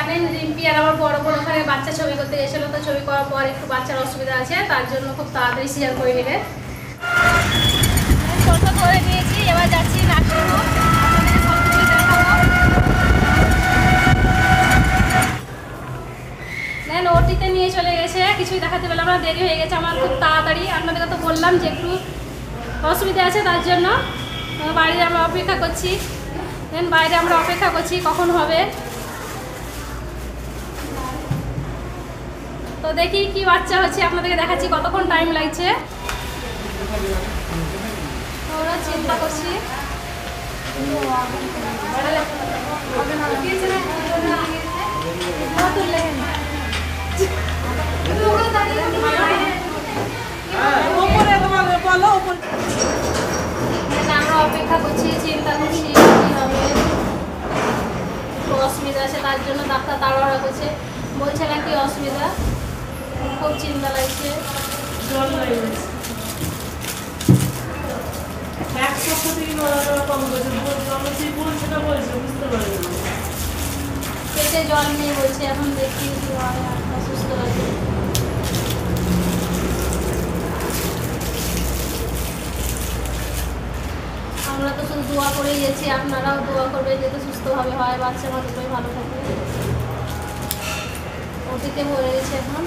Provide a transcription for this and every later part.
জানেন রিম্পি আর আমার বড় বোন ওখানে বাচ্চা ছবি করতে গেছিল তো ছবি করার পর একটু বাচ্চার অসুবিধা আছে তার জন্য খুব তাড়াতাড়ি শেয়ার করে টোটো করে নিয়েছি এবার যাচ্ছি নাটক ওটিতে নিয়ে চলে গেছে কিছুই দেখাতে পেলাম না দেরি হয়ে গেছে আমার খুব তাড়াতাড়ি। আপনাদেরকে তো বললাম যে একটু অসুবিধা আছে তার জন্য। তো বাইরে আমরা অপেক্ষা করছি। দেন বাইরে আমরা অপেক্ষা করছি কখন হবে। তো দেখি কি বাচ্চা হচ্ছে, আপনাদেরকে দেখাচ্ছি কতক্ষণ টাইম লাগছে। ওরা চিন্তা করছি। আমরা অপেক্ষা করছি, চিন্তা করছি হবে। অসুবিধা আছে, তার জন্য ডাক্তার তাড়াহুড়া করছে। বলছে না কি অসুবিধা? খুব চিন্তা লাগছে জল হয়ে গেছে। এক সপ্তাহ থেকে নড়াচড়া কম করেছে বলছে আমি সেই বলছে না বলছে, বুঝতে জল এখন কি হয় সুস্থ আমরা তো শুধু দোয়া করেই গেছি, আপনারাও দোয়া করবে যাতে সুস্থভাবে হয়, বাচ্চা আমার দুটোই ভালো থাকে। ওটিতে ভরে গেছে এখন।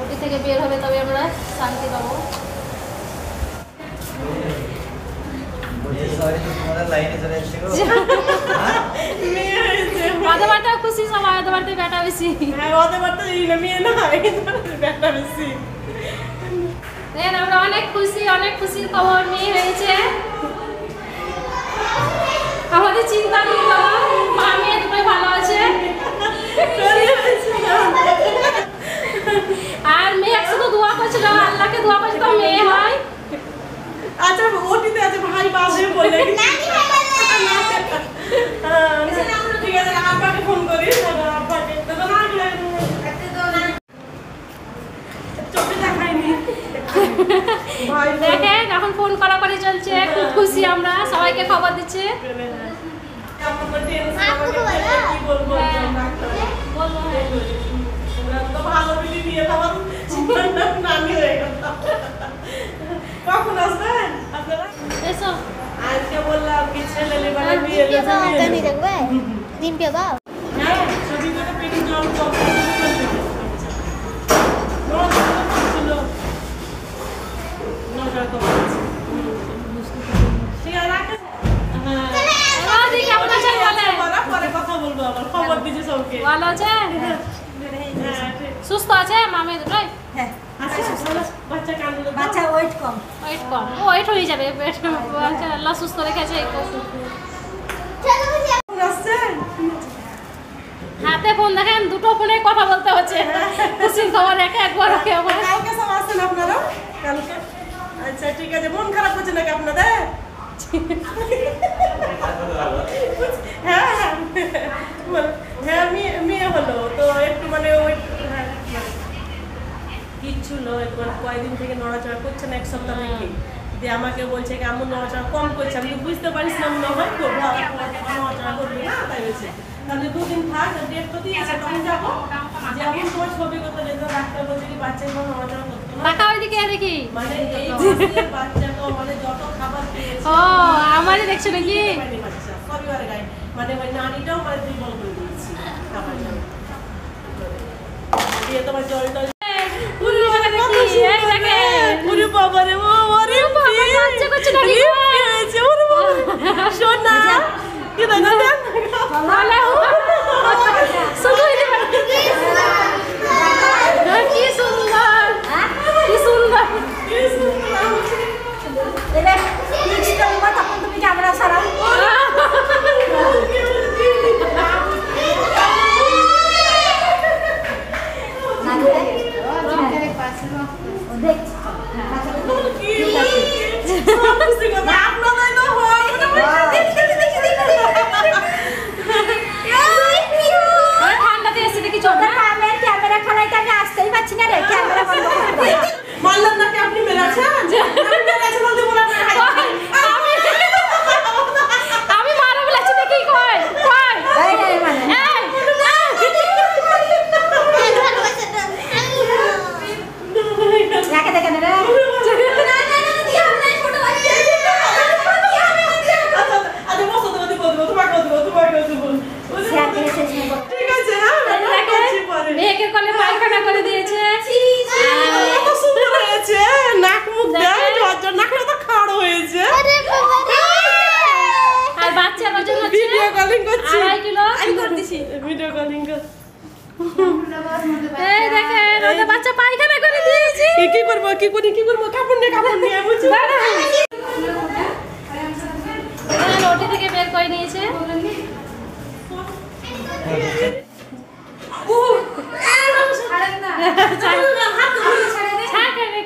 ওটি থেকে বের হবে তবে আমরা শান্তি পাবো। সরি তোমরা লাইনে চলে এসেছ হ্যাঁ? মেয়ে হয়েছে ওদের বাড়িতেও খুশি সবাই বেশি হ্যাঁ মেয়ে না এই ধরনের ব্যাটা বেশি। আমরা অনেক খুশি অনেক খুশির খবর মেয়ে হয়েছে। আমাদের চিন্তা নেই বাবা। মা মেয়ে দুটোই ভালো আছে। মেয়ে শুধু দোয়া করছিল আল্লাহকে দোয়া করছিল মেয়ে হয়। আচ্ছা ওটিতে আছে ভাই বাসে বলে হ্যাঁ, ঠিক আছে আব্বাকে ফোন করি আব্বাকে। দাদা না চোখে দেখাইনি। ভাই দেখেন এখন ফোন করা করে চলছে খুব খুশি আমরা সবাইকে খবর দিচ্ছে। বলব? হ্যাঁ। ভালো তোমার নানি হয়ে গেল কখন আসবেন? আপনারা? এসো। আজকে বললাম কি ছেলে লেবারে বিয়ে দেবে আছে। হ্যাঁ। ঠিক সুস্থ আছে মামে দুটোই হ্যাঁ আচ্ছা চলো, বাচ্চা কান্দলো তো? বাচ্চা ওয়েট কম ওয়েট কম ওয়েট হয়ে যাবে। আল্লাহ সুস্থ রেখেছে হাতে ফোন দেখেন দুটো ফোনে কথা বলতে হচ্ছে। খুশির খবর একে একবার ওকে আবার কালকে সব আসেন আপনারা? কালকে? আচ্ছা ঠিক আছে মন খারাপ হচ্ছে নাকি আপনাদের? হ্যাঁ হ্যাঁ। হ্যাঁ মেয়ে হলো তো একটু হ্যাঁ, মানে নয় মানে কয়েকদিন থেকে নড়াচড়া করছে না এক সপ্তাহ থেকে। দিয়ে আমাকে বলছে কি আমার নড়াচড়া কম করছে। আমি বুঝতে পারিস না মনে হয় তো নড়াচড়া করবি না? তাই হয়েছে। তাহলে দুদিন থাক ডেট তো দিয়েছে তখন যাব। যেমন তোমার ছবি করতে যেত ডাক্তার বলছে কি বাচ্চা কোনো নড়াচড়া করতে টাকা ওইদিকে দেখি। মানে এই বাচ্চা তো মানে যত খাবার খেয়েছে ও আমারই দেখছ নাকি? পরিবারে গায়ে। মানে ওই নানিটাও মানে দুর্বল করে দিয়েছি খাবারটা। দিয়ে তোমার জল টল বাচ্চা করছে নাকি গো? হয়েছে ওরে বাবা সোনা কি দেখো দেখ ভালো শুধু এই যে- কি সুন্দর কি সুন্দর কি সুন্দর। এবার লিপস্টিকটা নিবা তখন তুমি ক্যামেরা সারাও সব খুশি কথা। আপনাদের তো হয়। দেখি, দেখি, দেখি, দেখি, দেখি। আড়াই কিলো আমি করে দিছি ভিডিও কলিং কর এই দেখেন ওদের বাচ্চা পায়খানা করে দিয়েছি কি কি করব কি করি কি করব কাপড় নিয়ে কাপড় নিয়ে বুঝছি দেখেন, ওটি থেকে বের করে নিয়েছে?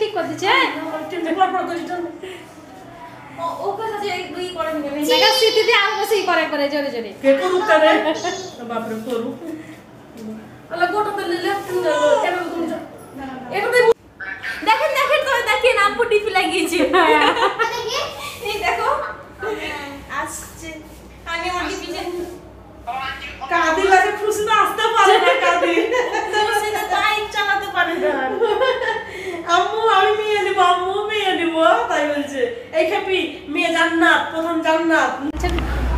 ঠিক করে দিচ্ছে বেশি করে এটা দেখেন দেখেন তো দেখেন আপু টিপি লাগিয়েছে এই দেখো আসছে আমি আমার টিপি কাঁদি লাগে খুশি তো আসতে পারে না কাঁদি বাইক চালাতে পারে না। আম্মু আমি মেয়ে নিব আম্মু মেয়ে নিব তাই বলছে। এই খেপি মেয়ে জান্নাত প্রথম জান্নাত।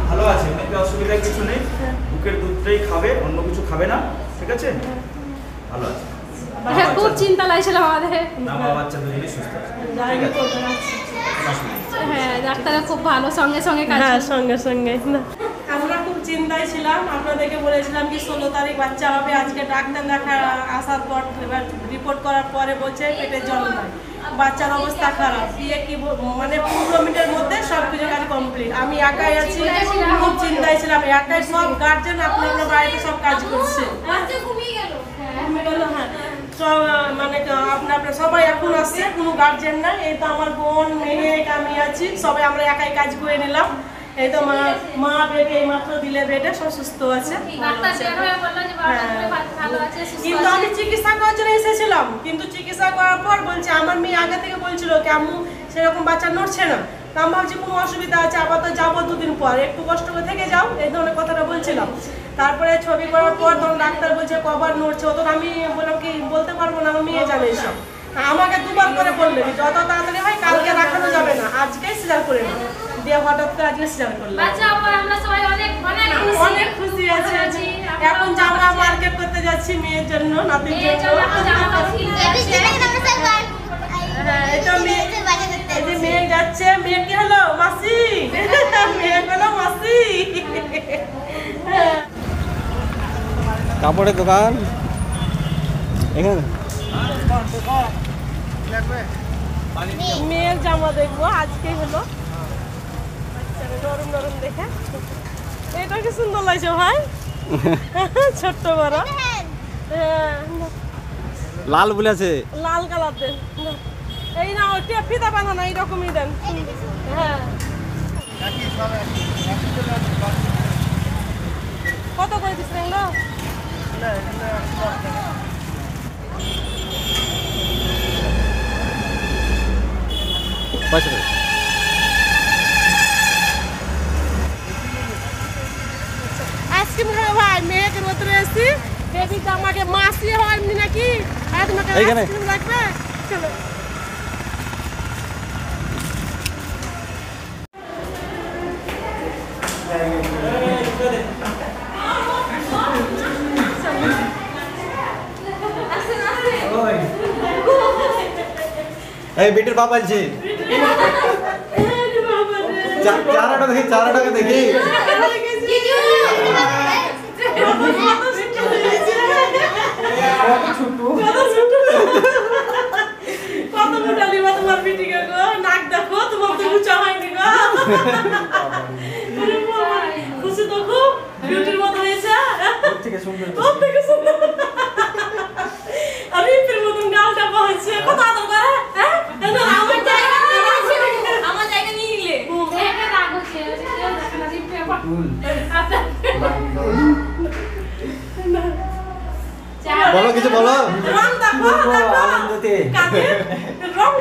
ভালো আছে অসুবিধা কিছু নেই। বুকের দুধটাই খাবে অন্য কিছু খাবে না ঠিক আছে? ভালো আছে। হ্যাঁ, খুব চিন্তা লাগছিল আমাদের। না বাচ্চা দুজনেই সুস্থ আছে। ঠিক আছে। হ্যাঁ ডাক্তাররা খুব ভালো সঙ্গে সঙ্গে কাজ হ্যাঁ সঙ্গে সঙ্গে। না। আমরা খুব চিন্তায় ছিলাম আপনাদেরকে বলেছিলাম কি ষোলো তারিখ বাচ্চা হবে আজকে ডাক্তার দেখা আসার পর রিপোর্ট করার পরে বলছে পেটে জল বাচ্চার অবস্থা খারাপ দিয়ে কি মানে পনেরো মিনিটের মধ্যে সব কিছু কাজ কমপ্লিট আমি একাই আছি খুব চিন্তায় ছিলাম একাই সব গার্জেন আপনার বাড়িতে সব কাজ করছে আমি বললাম, হ্যাঁ। সব আহ, মানে আপনার সবাই এখন আসছে কোনো গার্জেন না এই তো আমার বোন মেয়ে আমি আছি সবাই আমরা একাই কাজ করে নিলাম। এই তো মা মা বেডে এই মাত্র দিলে বেডে সব সুস্থ আছে। হয়ে। কিন্তু আমি চিকিৎসা করার জন্য এসেছিলাম কিন্তু চিকিৎসা করার পর বলছে আমার মেয়ে আগে থেকে বলছিল কেমন সেরকম বাচ্চা নড়ছে না। তা আমি ভাবছি কোনো অসুবিধা আছে আবার তো যাব দুদিন পর। একটু কষ্ট করে থেকে যাও এই ধরনের কথাটা বলছিলাম। তারপরে ছবি করার পর তখন ডাক্তার বলছে কবার নড়ছে। অত আমি বললাম কি বলতে পারব না আমার মেয়ে জানে সব। আমাকে দুবার করে বললেন যত তাড়াতাড়ি হয় কালকে রাখানো যাবে না আজকেই সিজার করে নাও। দিয়ে হঠাৎ করে আজকে সিজার করলাম আমরা অনেক খুশি। আছে। এখন জামা মার্কেট করতে যাচ্ছি মেয়ের জন্য নাতির জন্য এখন জামা জন্য কাপড় কিনতে এটি যাচ্ছে। দেখে নমস্কার হ্যাঁ, এটা মেয়ে- বাজে করতে এই যে মেয়ে যাচ্ছে মেয়ে কি হলো মাসি মেয়ে হলো মাসি হ্যাঁ। কাপড়ের দোকান। এখানে। মেয়ের জামা দেখব আজকে হলো। নরম নরম দেখে। এটা কি সুন্দর লাগছে ভাই? ছোট্ট বড়। হ্যাঁ, লাল বলেছে লাল কালার দেন। এই না ওইটা ফিতা বাঁধানো এইরকমই দেন। হ্যাঁ। কত করে দিচ্ছেন এগুলো? পয়সা দেবে। আইসক্রিম খাবে ভাই মেয়েকে রোদরে এসছি বেবি জামাকে মাসি হয় এমনি নাকি আর তোমাকে এইখানে। আইসক্রিম লাগবে চলো এই বেটির বাপ বলছে। চা- চারাটা দেখি চারাটাকে দেখি কত মোটা লিবা তোমার বিটিকে গো নাক দেখো তোমার তো উঁচা হয়নি গো ওরে বাবা, খুশি তো খুব বিউটির মতো হয়েছে ওর থেকে সুন্দর ওর থেকে সুন্দর আমি ফির মতন গালটা বলছে কত আদর করে হ্যাঁ আমার জায়গা আমার জায়গা নিয়ে নিলে দেখে রাগ হচ্ছে, কেউ দেখে না, জিভ পেয়ে পড়- আচ্ছা। চা- বলো? কিছু বলো? রং দেখো দেখো আনন্দতে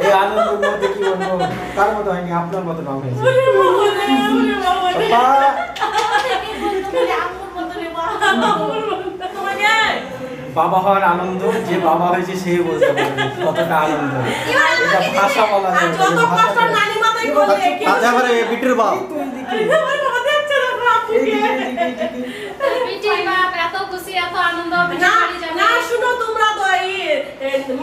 এই আনন্দের মধ্যে কি বলব? তার মতো হয়নি আপনার মতো রং হয়েছে। ওরে বাবা ওরে বাবা বাবা, বাবা হওয়ার আনন্দ যে বাবা হয়েছে সে বলতে পারবে কতটা আনন্দ। এটা ভাষা বলা যায় কি আচ্ছা এবারে বেটির বাপ। এত খুশি এত আনন্দ শুনো তোমরা তো এই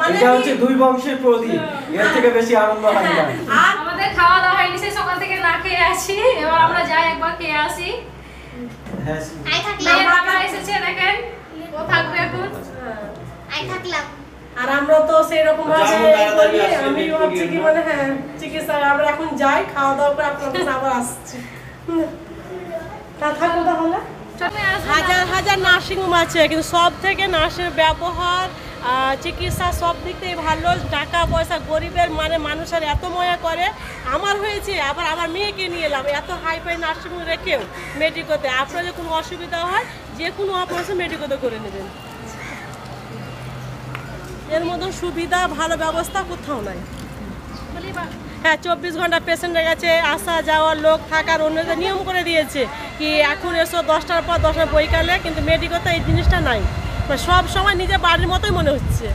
মানে এটা হচ্ছে দুই বংশের প্রদীপ। এর থেকে বেশি আনন্দ হয় না। আর আমাদের খাওয়া দাওয়া হয়নি সেই সকাল থেকে না খেয়ে আছি। এবার আমরা যাই একবার খেয়ে আসি। হ্যাঁ। আই থাকলাম। বাবা এসেছে দেখেন। ও থাকবে এখন। আই থাকলাম। আর আমরা তো সেই রকম ভাবে আমি ভাবছি কি মানে হ্যাঁ চিকিৎসা আমরা এখন যাই খাওয়া দাওয়া করে আপনার কাছে আবার আসছি। তা থাকুন তাহলে। হাজার হাজার নার্সিং হোম আছে কিন্তু সব থেকে নার্সের ব্যবহার চিকিৎসা সব দিক থেকে ভালো টাকা পয়সা গরিবের মানে মানুষের এত ময়া করে। আমার হয়েছে আবার আমার মেয়েকে নিয়ে এলাম এত হাই ফাই নার্সিং হোম রেখেও মেডিকোতে আপনার যদি কোনো অসুবিধা হয় যে কোনো অপারেশন মেডিকোতে করে নেবেন। এর মতন সুবিধা ভালো ব্যবস্থা কোথাও নাই। হ্যাঁ চব্বিশ ঘণ্টা পেশেন্টের কাছে আসা, যাওয়ার লোক থাকার অন্য নিয়ম করে দিয়েছে কি এখন এসো দশটার পর দশটার বইকালে কিন্তু মেডিকেল তো এই জিনিসটা নাই। সব সময় নিজের বাড়ির মতোই মনে হচ্ছে।